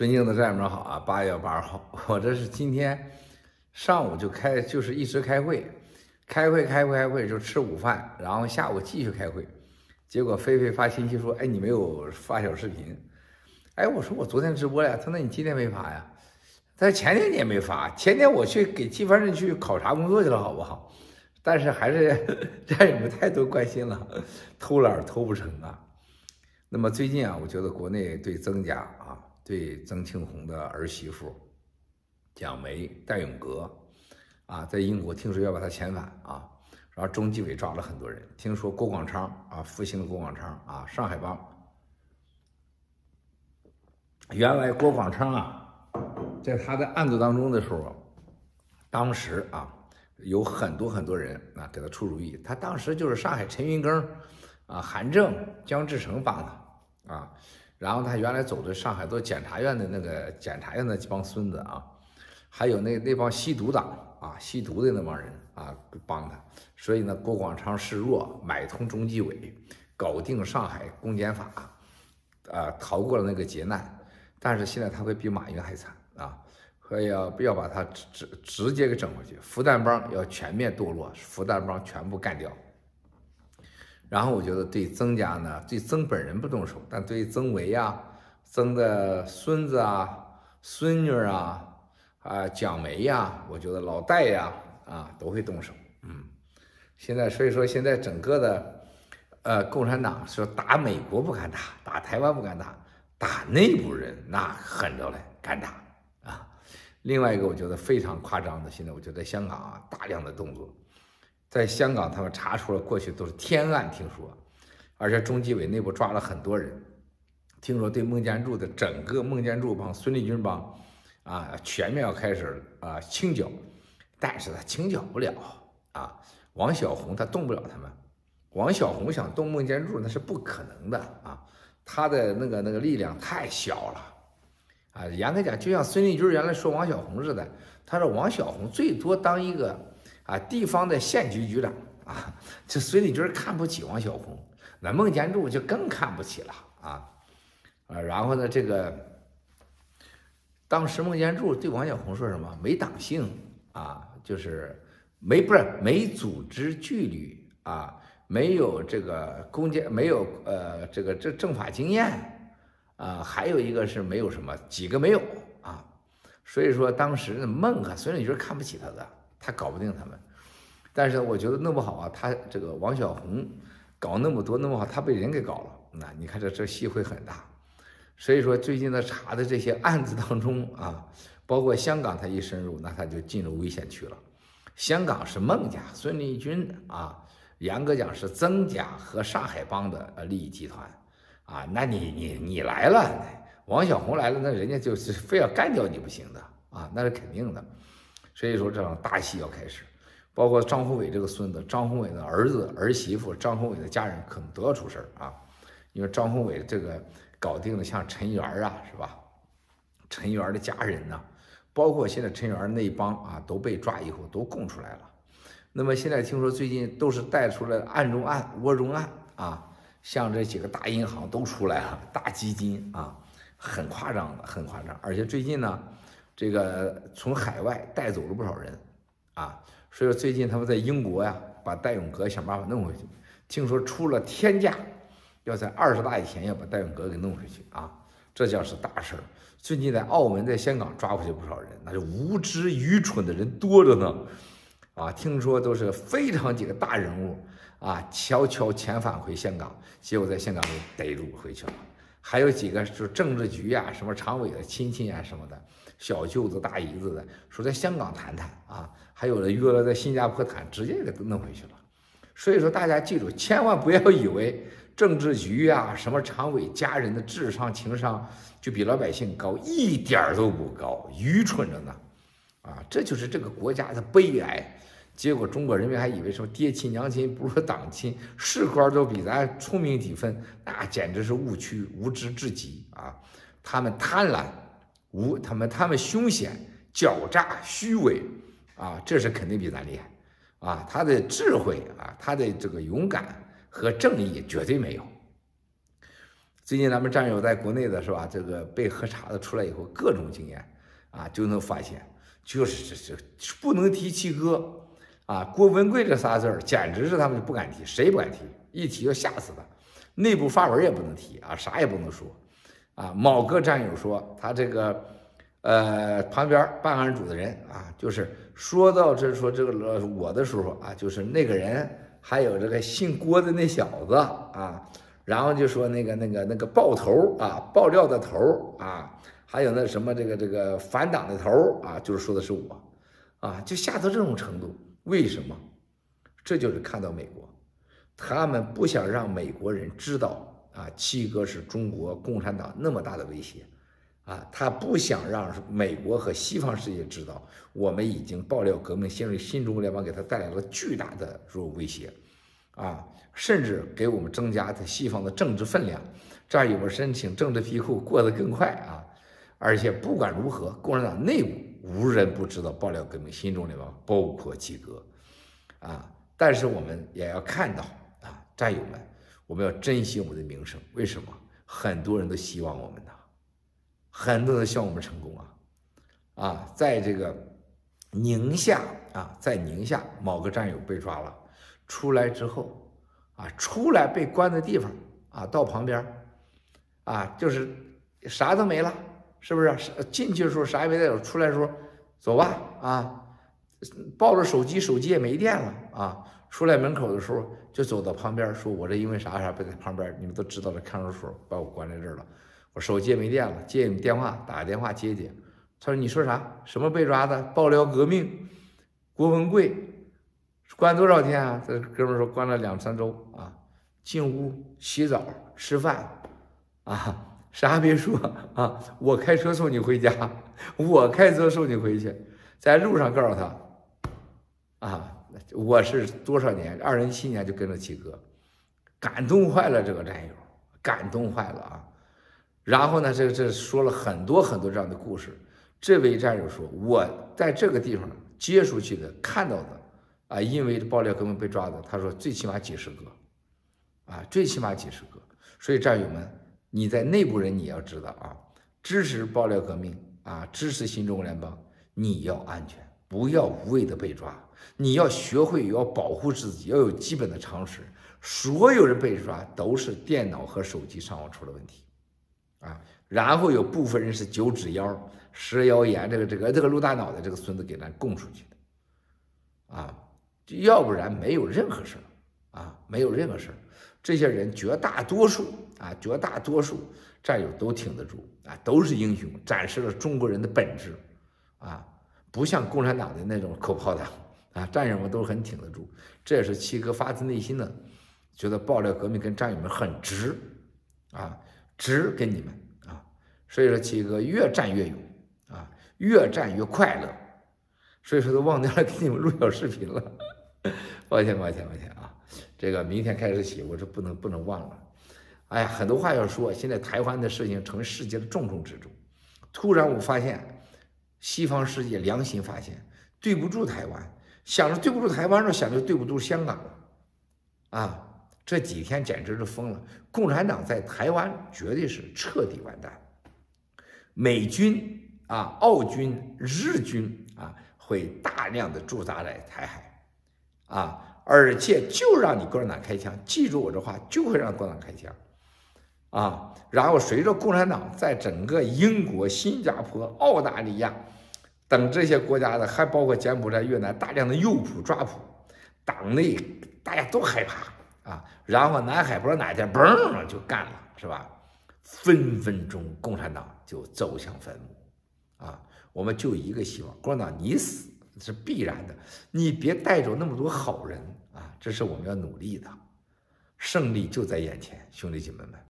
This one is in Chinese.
尊敬的战友们好啊！八月八号，我这是今天上午就开，就是一直开会，开会开会开会就吃午饭，然后下午继续开会。结果菲菲发信息说：“哎，你没有发小视频。”哎，我说我昨天直播了。他：“那你今天没发呀？”他前天你也没发，前天我去给季凡人去考察工作去了，好不好？但是还是战友们太多关心了，偷懒偷不成啊。那么最近啊，我觉得国内对曾家啊。对曾庆红的儿媳妇蒋梅、戴永革啊，在英国听说要把他遣返啊，然后中纪委抓了很多人。听说郭广昌啊，复兴的郭广昌啊，上海帮。原来郭广昌啊，在他的案子当中的时候，当时啊，有很多很多人啊给他出主意。他当时就是上海陈云庚啊、韩正、姜志成帮他啊。然后他原来走的上海做检察院的那个检察院的这帮孙子啊，还有那那帮吸毒党啊，吸毒的那帮人啊帮他，所以呢，郭广昌示弱，买通中纪委，搞定上海公检法，啊，逃过了那个劫难。但是现在他会比马云还惨啊，说要要把他直直直接给整回去，复旦帮要全面堕落，复旦帮全部干掉。然后我觉得对曾家呢，对曾本人不动手，但对曾维啊、曾的孙子啊、孙女啊、啊蒋梅呀，我觉得老戴呀啊都会动手。嗯，现在所以说现在整个的呃共产党说打美国不敢打，打台湾不敢打，打内部人那狠着嘞，敢打啊。另外一个我觉得非常夸张的，现在我觉得香港啊大量的动作。在香港，他们查出了过去都是天案，听说，而且中纪委内部抓了很多人，听说对孟建柱的整个孟建柱帮、孙立军帮，啊，全面要开始啊清剿，但是他清剿不了啊，王小红他动不了他们，王小红想动孟建柱那是不可能的啊，他的那个那个力量太小了，啊，严格讲，就像孙立军原来说王小红似的，他说王小红最多当一个。啊，地方的县局局长啊，这孙立军看不起王小红，那孟建柱就更看不起了啊啊！然后呢，这个当时孟建柱对王小红说什么？没党性啊，就是没不是没组织纪律啊，没有这个公检，没有呃这个政政法经验啊，还有一个是没有什么几个没有啊，所以说当时孟和孙立军看不起他的。他搞不定他们，但是我觉得弄不好啊，他这个王小红搞那么多弄不好，他被人给搞了。那你看这这戏会很大，所以说最近他查的这些案子当中啊，包括香港，他一深入，那他就进入危险区了。香港是孟家、孙立军啊，严格讲是曾家和上海帮的呃利益集团啊，那你你你来了，王小红来了，那人家就是非要干掉你不行的啊，那是肯定的。所以说这场大戏要开始，包括张宏伟这个孙子，张宏伟的儿子儿媳妇，张宏伟的家人可能都要出事儿啊，因为张宏伟这个搞定了像陈元啊，是吧？陈元的家人呢，包括现在陈元那帮啊都被抓以后都供出来了。那么现在听说最近都是带出了案中案、窝中案啊，像这几个大银行都出来了，大基金啊，很夸张的，很夸张，而且最近呢。这个从海外带走了不少人，啊，所以最近他们在英国呀，把戴永革想办法弄回去。听说出了天价，要在二十大以前要把戴永革给弄回去啊，这叫是大事儿。最近在澳门、在香港抓回去不少人，那是无知愚蠢的人多着呢，啊，听说都是非常几个大人物啊，悄悄遣返回香港，结果在香港给逮住回去了。还有几个就政治局呀、什么常委的亲戚啊什么的。小舅子、大姨子的说在香港谈谈啊，还有的约了在新加坡谈，直接给弄回去了。所以说大家记住，千万不要以为政治局啊、什么常委家人的智商、情商就比老百姓高，一点儿都不高，愚蠢着呢。啊，这就是这个国家的悲哀。结果中国人民还以为说爹亲娘亲不如党亲，士官都比咱聪明几分，那简直是误区、无知至极啊！他们贪婪。无他们，他们凶险、狡诈、虚伪，啊，这是肯定比咱厉害，啊，他的智慧啊，他的这个勇敢和正义绝对没有。最近咱们战友在国内的是吧？这个被喝茶的出来以后，各种经验啊，就能发现，就是这这不能提七哥啊，郭文贵这仨字儿，简直是他们就不敢提，谁不敢提？一提就吓死他。内部发文也不能提啊，啥也不能说啊。某个战友说，他这个呃旁边办案组的人啊，就是说到这说这个我的时候啊，就是那个人还有这个姓郭的那小子啊。然后就说那个那个那个爆头啊，爆料的头啊，还有那什么这个这个反党的头啊，就是说的是我，啊，就吓到这种程度，为什么？这就是看到美国，他们不想让美国人知道啊，七哥是中国共产党那么大的威胁，啊，他不想让美国和西方世界知道，我们已经爆料革命新新中国联邦给他带来了巨大的说威胁。啊，甚至给我们增加在西方的政治分量，这样有们申请政治庇护过得更快啊！而且不管如何，共产党内部无人不知道爆料革命新中国联邦，包括七哥啊！但是我们也要看到啊，战友们，我们要珍惜我们的名声。为什么？很多人都希望我们呐，很多人希望我们成功啊！啊，在这个宁夏啊，在宁夏某个战友被抓了。出来之后，啊，出来被关的地方，啊，到旁边，啊，就是啥都没了，是不是？进去的时候啥也没带走，出来的时候，走吧，啊，抱着手机，手机也没电了，啊，出来门口的时候就走到旁边，说我这因为啥啥被在旁边，你们都知道了，看守所把我关在这儿了，我手机也没电了，接你们电话，打个电话接接。他说你说啥？什么被抓的？爆料革命，郭文贵。关多少天啊？这哥们说关了两三周啊，进屋洗澡吃饭，啊，啥也别说啊，我开车送你回家，我开车送你回去，在路上告诉他，啊，我是多少年？二零一七年就跟着七哥，感动坏了这个战友，感动坏了啊。然后呢，这这说了很多很多这样的故事。这位战友说，我在这个地方接出去的，看到的。啊，因为爆料革命被抓的，他说最起码几十个，啊，最起码几十个。所以战友们，你在内部人你要知道啊，支持爆料革命啊，支持新中国联邦，你要安全，不要无谓的被抓。你要学会要保护自己，要有基本的常识。所有人被抓都是电脑和手机上网出了问题，啊，然后有部分人是九指妖、蛇妖言，这个这个这个陆大脑的这个孙子给咱供出去的，啊。要不然没有任何事儿啊，没有任何事儿。这些人绝大多数啊，绝大多数战友都挺得住啊，都是英雄，展示了中国人的本质啊，不像共产党的那种口炮党啊。战友们都很挺得住，这也是七哥发自内心的觉得爆料革命跟战友们很值啊，值跟你们啊。所以说七哥越战越勇啊，越战越快乐。所以说都忘掉了给你们录小视频了。抱歉，抱歉，抱歉啊！这个明天开始起，我这不能不能忘了。哎呀，很多话要说。现在台湾的事情成为世界的重中之重。突然我发现，西方世界良心发现，对不住台湾，想着对不住台湾，着想着对不住香港了。啊，这几天简直是疯了！共产党在台湾绝对是彻底完蛋。美军啊，澳军、日军啊，会大量的驻扎在台海。啊，而且就让你共产党开枪，记住我这话，就会让共产党开枪，啊，然后随着共产党在整个英国、新加坡、澳大利亚等这些国家的，还包括柬埔寨、越南大量的诱捕抓捕，党内大家都害怕啊，然后南海不知道哪天嘣就干了，是吧？分分钟共产党就走向坟墓，啊，我们就一个希望，共产党你死。是必然的，你别带走那么多好人啊！这是我们要努力的，胜利就在眼前，兄弟姐妹们。